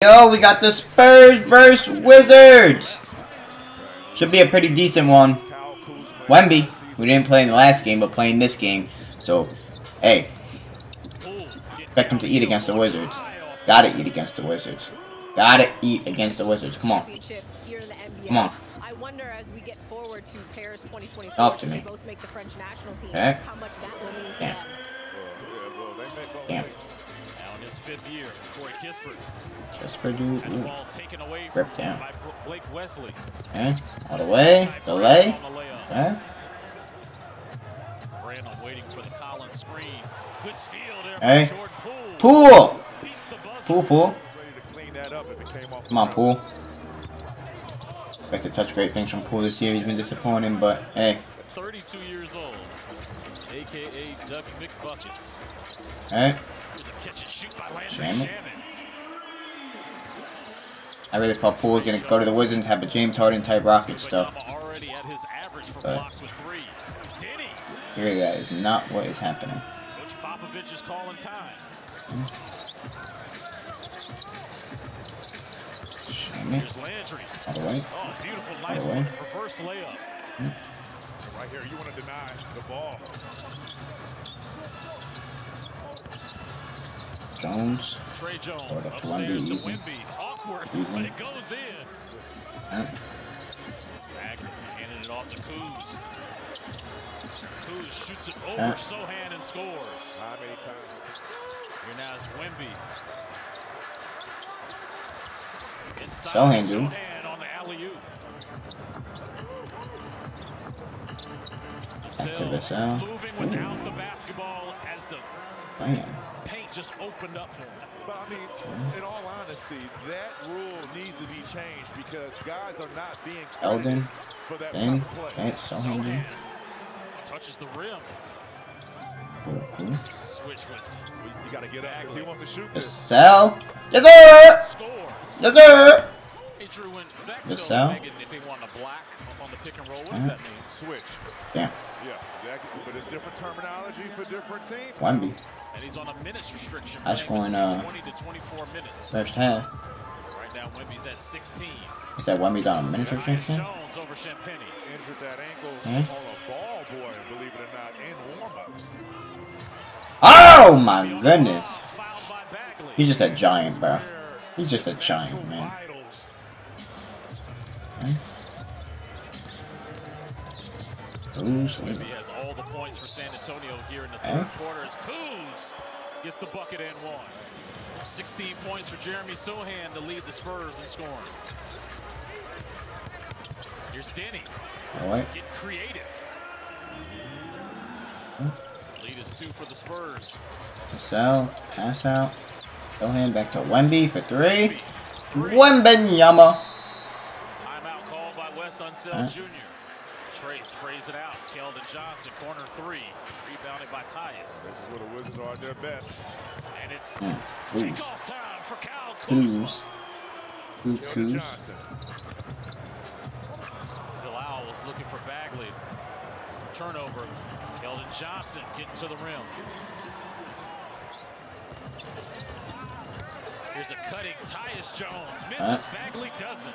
Yo, we got the Spurs versus Wizards. Should be a pretty decent one. Wemby, we didn't play in the last game, but playing this game. So, hey, expect him to eat against the Wizards. Gotta eat against the Wizards. Gotta eat against the Wizards. Come on. Come on. I wonder as we get forward to Paris 2024, Talk to me. both make the French national team, how much that will mean to them. Fifth year, Corey Kispert Just for dude. had ball taken away from Rip down. by Blake Wesley. Okay. All the way. Delay. On. Okay. Brandon waiting for the Collins screen. Good steal there Hey. from Jordan Poole. Pool. Beats the. Poole, Poole. Come Come on, Poole. Expect to touch great things from Poole this year. He's been disappointing, but hey. 32 years old, aka Doug McBuckets. Hey. Shoot by Landry Shamet. Shamet. I really thought Poole was gonna go to the Wizards, and have a James Harden type rocket stuff. Wembanyama already at his But- blocks with three. Deni. Here, that is not what is happening. Coach Popovich is calling time. Here's Landry. The way. Oh, beautiful, nice way. reverse layup. Hmm. Right here, you want to deny the ball. Jones. Tre Jones Oh, that's upstairs to Wemby. Awkward, Easy. but it goes in. Yeah. Bagger handing it off to Kuz. Kuz shoots it over Yeah. Sochan and scores. How many times? Here now is Wemby. Inside Sochan, dude. Sochan on the alley-oop. Back to Vassell. moving without hmm. the basketball as the Damn. paint just opened up for him. But I mean, in all honesty, that rule needs to be changed because guys are not being Eldon. for that Then. type of play. Okay, Sochan. Sochan touches the rim. Cool, cool. There's a switch with You got to get up because he wants to shoot this. Vassell. Yes, sir. scores. Yes, sir. Hey, Drew, when Zach Yes, tells Sal? Megan if he wanted a black on the pick and roll, what does that mean? Switch. Damn. Yeah, exactly. But it's different terminology for different teams. Wemby. And he's on a minutes restriction. High playing scoring, between uh, 20 to 24 minutes. First half. Right now, Wemby's at 16. Is that Wemby's on a minute Tyus restriction? Jones over Champagnie. Injured that ankle Hmm? on a ball boy, believe it or not, in warm-ups. Oh my goodness. Fouled by Bagley. He's just a giant, bro. He's just a giant, man. Who's has all the points for San Antonio here in the Eh? third quarter as Kuz gets the bucket and one. 16 points for Jeremy Sochan to lead the Spurs in scoring. Here's Deni. All right. Get creative. Lead is two for the Spurs. Vassell. Pass out. Sochan back to Wemby for three. Three. Wembanyama. Timeout called by Wes Unseld Huh? Jr. Tre sprays it out. Keldon Johnson, corner three. Rebounded by Tyus. This is where the Wizards are at their best. And it's Mm. Takeoff time for Kyle Kuzma. Kuz. Kuz. Keldon Kuz. Johnson. Bilal was looking for Bagley. Turnover. Keldon Johnson getting to the rim. Here's a cutting Tyus Jones. Misses. Bagley doesn't.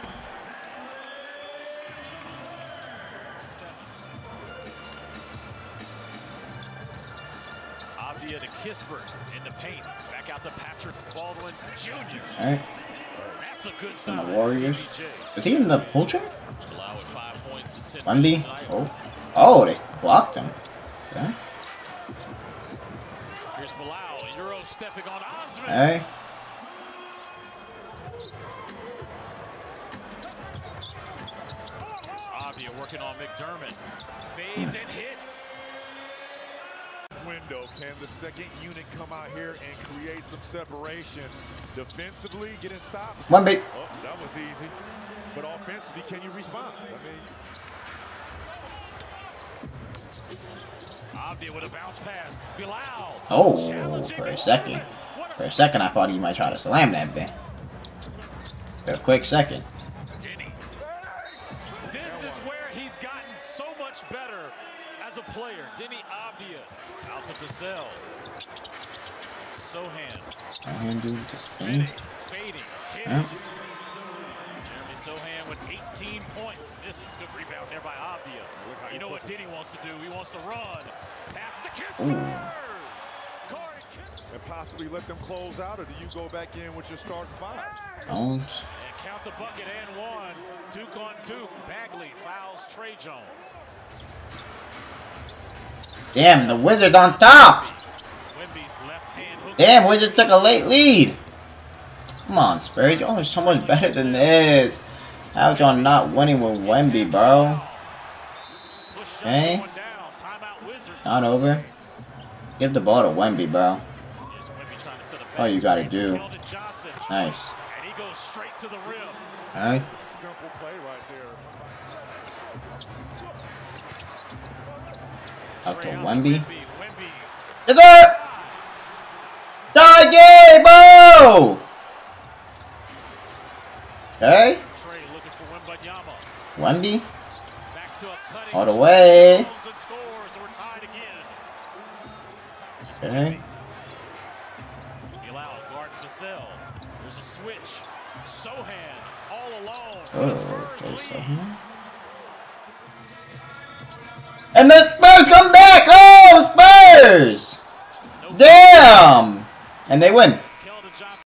Avdija to Kispert in the paint. Back out to Patrick Baldwin Jr. All right. That's a good sign. the Warriors. Is he in the pool trip? Bilal with five points and 10 Wemby. Oh. Oh, they blocked him. Okay. Here's Bilal, Euro stepping on Osman. Hey. Avdija working on McDermott. Fades and hits. Window. Can the second unit come out here and create some separation defensively, getting stops? Wemby. Oh, that was easy. But offensively, can you respond? I mean, Avdija with a bounce pass. Bilal. Oh, for a second. For a second, I thought he might try to slam that bit. For a quick second. Deni. This is where he's gotten so much better as a player. Deni Avdija out to Vassell. Sochan And do the spinning, same. fading, Yeah. Jeremy Sochan with 18 points. This is good rebound there by Avdija. You know what Diddy wants to do? He wants to run. Pass the Kispert. Corey And possibly let them close out, or do you go back in with your starting five? Jones. And count the bucket and one. Duke on Duke. Bagley fouls Tre Jones. Damn, the Wizards on top. Wemby's left hand. Damn, Wizards took a late lead. Come on, Spurs. Y'all are so much better than this. How's y'all not winning with Wemby, bro? Push shot Okay. going down. Timeout Wizards. Not over. Give the ball to Wemby, bro. Here's Wemby trying to set a All you gotta do. Nice. And he goes straight to the rim. Alright. It's a simple play right there. Up to out Wemby. Wemby. Yes, sir! Die game, bro! Okay. Wemby. Back to a cutting. All the way. Jones and scores. We're tied again. Here's Okay. Wemby. Bilal guard Vassell. There's a switch. Sochan all alone. Oh, okay, lead. And the Spurs come back! Oh, Spurs! Damn! And they win.